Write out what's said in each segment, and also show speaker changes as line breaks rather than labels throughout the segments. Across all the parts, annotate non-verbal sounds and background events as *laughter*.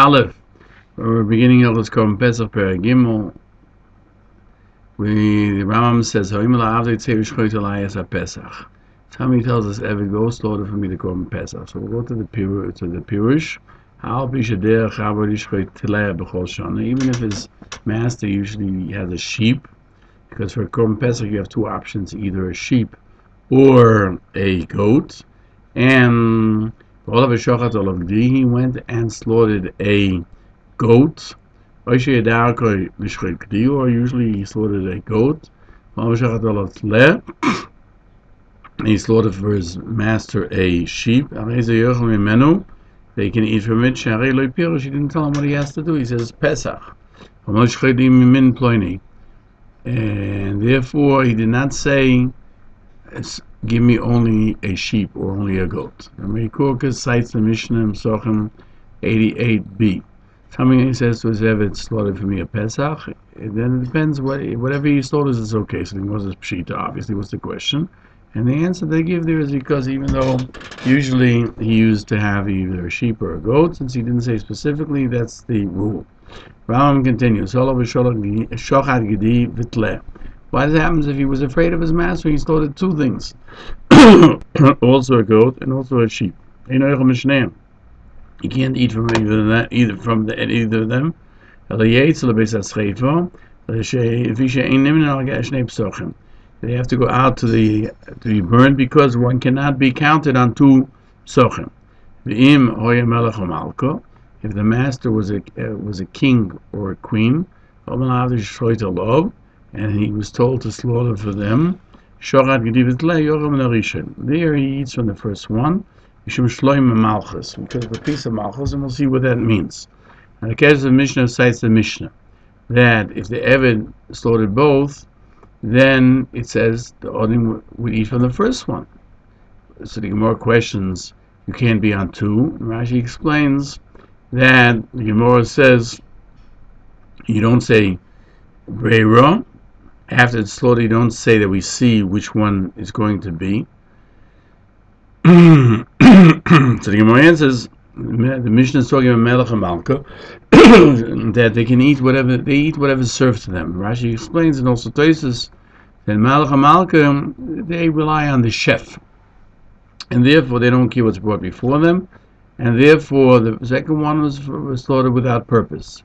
Aleph. We're beginning of this Korban Pesach Per Gimel. We, the Rambam says, ha-Pesach. Tommy tells us, every go slaughter for me the Korban Pesach. So we'll go to the Pirush, to the Pirush. Even if his master usually has a sheep, because for Korban Pesach you have two options, either a sheep or a goat. And he went and slaughtered a goat. Or usually he slaughtered a goat. *clears throat* He slaughtered for his master a sheep. They can eat from it. She didn't tell him what he has to do. He says Pesach. And therefore he did not say give me only a sheep or only a goat. Amerikorka cites the Mishnah in Psochim 88b. Something he says to his Eved, slaughter for me a Pesach, then it depends, what, whatever he slaughters is okay. So he was his Pshita, obviously, was the question. And the answer they give there is because even though usually he used to have either a sheep or a goat, since he didn't say specifically, that's the rule. Rambam continues. What happens if he was afraid of his master? He slaughtered two things. *coughs* also a goat and also a sheep. He can't eat from either of them, either from the, either of them. They have to go out to the to be burned because one cannot be counted on two psochim. If the master was a uh, was a king or a queen, and he was told to slaughter for them. There he eats from the first one, because of a peace of malchus, and we'll see what that means. And the case of Mishnah cites the Mishnah that if the Eved slaughtered both, then it says the Odim would eat from the first one. So the Gemara questions, you can't be on two. And Rashi explains that the Gemara says you don't say Breira, after slaughter, you don't say that we see which one is going to be. *clears throat* so the Gemara answers, the Mishnah is talking about Melech and Malka, *clears throat* that they can eat whatever they eat whatever is served to them. Rashi explains and also Tosfos that Melech and Malka they rely on the chef, and therefore they don't care what's brought before them, and therefore the second one was, was slaughtered without purpose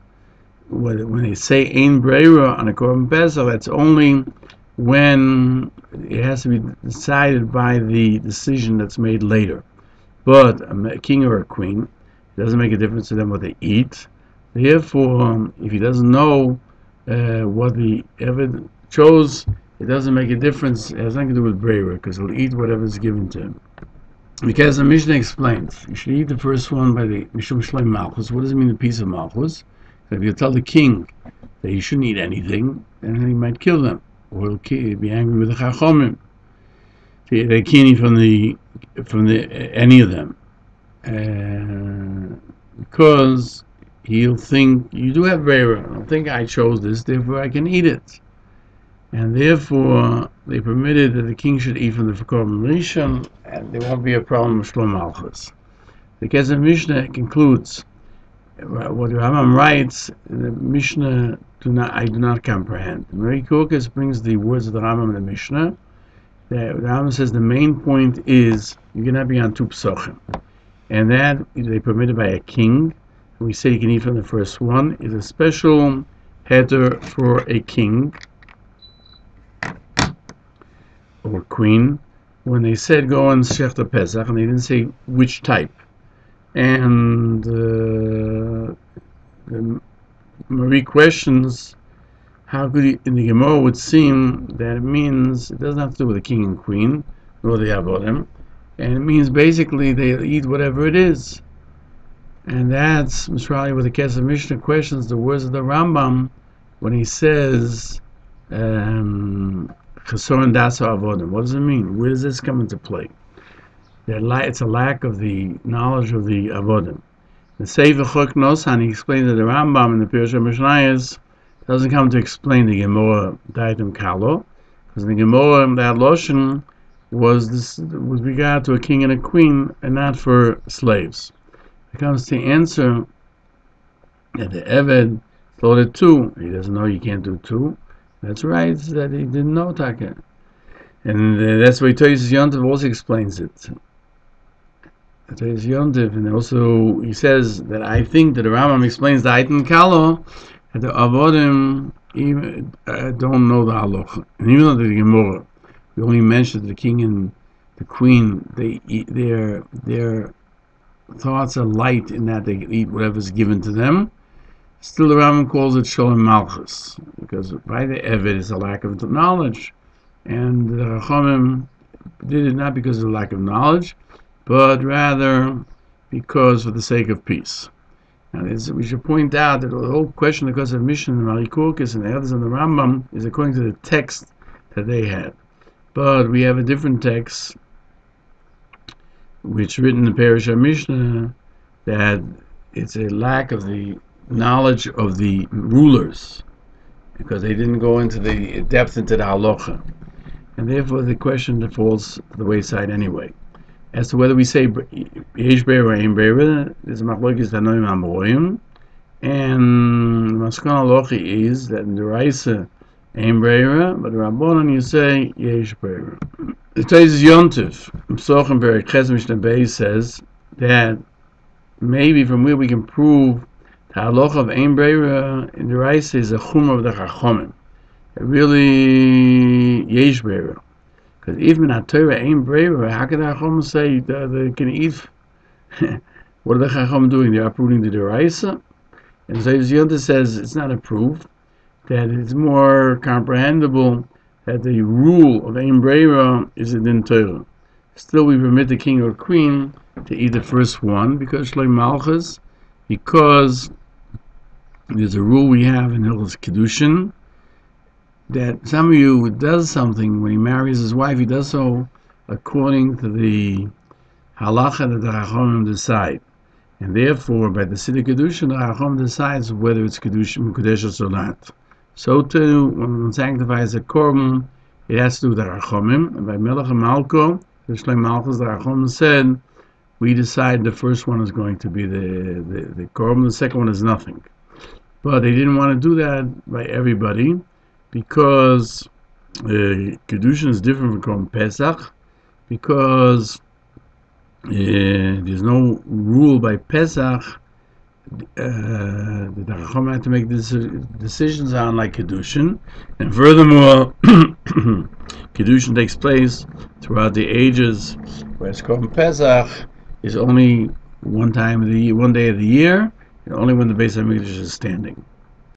when they say Ein Breira on a Korban Pesach, that's only when it has to be decided by the decision that's made later. But a king or a queen, doesn't make a difference to them what they eat. Therefore, if he doesn't know uh, what the Eved chose, it doesn't make a difference. It has nothing to do with Breira, because he'll eat whatever is given to him. Because the Mishnah explains, you should eat the first one by the Mishum Shlem Malchus. What does it mean, the peace of Malchus? If you tell the king that he shouldn't eat anything, then he might kill them, or he'll be angry with the chachomim. They can't eat from the from the any of them, uh, because he'll think you do have Breira. I think I chose this, therefore I can eat it. And therefore, they permitted that the king should eat from the Korban Rishon, and there won't be a problem with Shlom Malchus. The Kesef Mishnah concludes what the Rambam writes, the Mishnah do not I do not comprehend. Mahari Korkos brings the words of the Rambam in the Mishnah. The Rambam says the main point is you cannot be on two psochim, and that they permitted by a king. We say you can eat from the first one. Is a special header for a king or queen. When they said go on Shechta Pesach, and they didn't say which type and uh, Marie questions how could in the Gemara would seem that it means it doesn't have to do with the king and queen nor the avodim, and it means basically they eat whatever it is, and that's Misrali with the Kesef Mishnah questions the words of the Rambam when he says um, Dasa Avodim. What does it mean? Where does this come into play? It's a lack of the knowledge of the avodim. The Sefer Chok Nosan, he explained that the Rambam in the Pirush Mishnayos doesn't come to explain the Gemara Daitim Kalo, because the Gemara that Loshen was this with regard to a king and a queen and not for slaves. It comes to answer that the Eved slaughtered two. He doesn't know you can't do two. That's right, that he didn't know Taka. And uh, that's why Toys Yontiv also explains it. Toys Yontiv, and also he says that I think that the Rambam explains the Aitan Kalo, that the Avodim even, uh, don't know the halacha. And even though the Gemara, we only mentioned the king and the queen, they eat, their their thoughts are light in that they eat whatever's given to them. Still, the Rambam calls it Sholem Malchus because by the Eved is a lack of knowledge, and the Chachamim did it not because of lack of knowledge, but rather because for the sake of peace. Now, we should point out that the whole question because of Mishnah and Marikurkis and the others in the Rambam is according to the text that they had. But we have a different text, which written in the Parish of Mishnah, that it's a lack of the knowledge of the rulers, because they didn't go into the depth into the halacha. And therefore the question falls to the wayside anyway as to whether we say Yesh Be'er or Ein Be'er, there's a machlokes Tanoim Amorim, and the Maskana Lochi is that in the Raisa uh, Ein Be'er, but the Rabbanon you say Yesh Be'er. The Taiz Yontif, Psochim Be'er Ches Mishnah Beis says that maybe from where we can prove the halacha of Ein in the Raisa is a chum of the Chachomim. Really Yesh Be'er. Because even a Torah ain't brave, how can the Chacham say that they can eat? *laughs* what are the Chacham doing? They're uprooting the Deraisa. And so Yonta says it's not a proof, that it's more comprehensible that the rule of Ein Breira is in Torah. Still, we permit the king or queen to eat the first one because Shloim Malchus, because there's a rule we have in Hilchos Kedushin that some of you does something when he marries his wife, he does so according to the halacha that the Chachamim decide. And therefore, by the Siddur Kedushin, the Chacham decides whether it's Kedushin or not. So too, when one sanctifies a korban, it has to do with the Chachamim. And by Melech Malko, the Shlem Malchus, the Chachamim said, we decide the first one is going to be the, the, the korban, the second one is nothing. But they didn't want to do that by everybody because uh, Kedushin is different from Pesach because uh, there's no rule by Pesach uh, the had to make decisions on like Kedushin and furthermore *coughs* Kedushin takes place throughout the ages whereas Korban Pesach is only one time of the year, one day of the year and only when the Beis HaMikdash is standing.